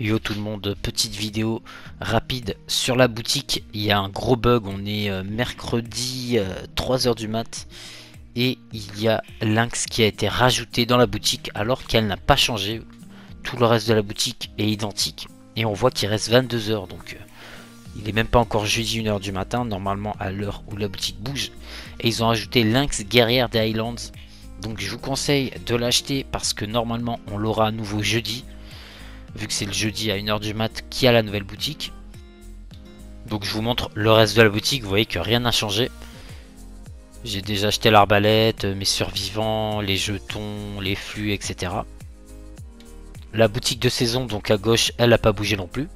Yo tout le monde, petite vidéo rapide sur la boutique. Il y a un gros bug, on est euh, mercredi 3h euh, du mat. Et il y a Lynx qui a été rajouté dans la boutique alors qu'elle n'a pas changé. Tout le reste de la boutique est identique. Et on voit qu'il reste 22 heures donc euh, il est même pas encore jeudi 1h du matin, normalement à l'heure où la boutique bouge. Et ils ont ajouté Lynx guerrière des Highlands. Donc je vous conseille de l'acheter parce que normalement on l'aura à nouveau jeudi vu que c'est le jeudi à 1h du mat qui a la nouvelle boutique. Donc je vous montre le reste de la boutique, vous voyez que rien n'a changé. J'ai déjà acheté l'arbalète, mes survivants, les jetons, les flux, etc. La boutique de saison, donc à gauche, elle n'a pas bougé non plus.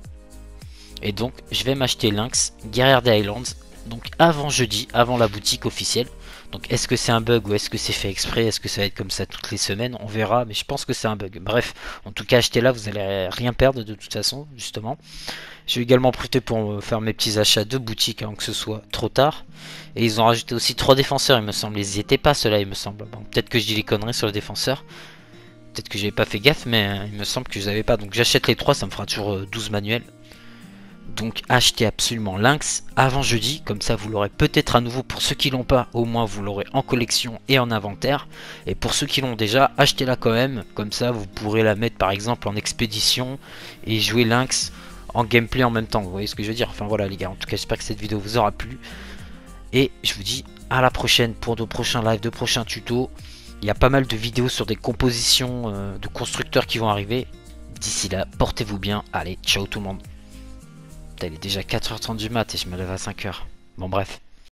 Et donc je vais m'acheter Lynx, guerrière des Highlands, donc avant jeudi, avant la boutique officielle. Donc est-ce que c'est un bug ou est-ce que c'est fait exprès? Est-ce que ça va être comme ça toutes les semaines? On verra, mais je pense que c'est un bug. Bref, en tout cas, achetez là, vous allez rien perdre de toute façon, justement. Je vais également profiter pour faire mes petits achats de boutique avant que ce soit trop tard. Et ils ont rajouté aussi trois défenseurs, il me semble. Ils n'y étaient pas ceux-là, il me semble. Peut-être que je dis les conneries sur le défenseur. Peut-être que j'avais pas fait gaffe, mais euh, il me semble que je n'avais pas. Donc j'achète les trois, ça me fera toujours 12 euh, manuels. Donc achetez absolument Lynx avant jeudi, comme ça vous l'aurez peut-être à nouveau pour ceux qui l'ont pas, au moins vous l'aurez en collection et en inventaire. Et pour ceux qui l'ont déjà, achetez-la quand même, comme ça vous pourrez la mettre par exemple en expédition et jouer Lynx en gameplay en même temps. Vous voyez ce que je veux dire? Enfin voilà les gars, en tout cas j'espère que cette vidéo vous aura plu. Et je vous dis à la prochaine pour de prochains lives, de prochains tutos. Il y a pas mal de vidéos sur des compositions euh, de constructeurs qui vont arriver. D'ici là, portez-vous bien. Allez, ciao tout le monde. Il est déjà 4h30 du mat et je me lève à 5h. Bon bref.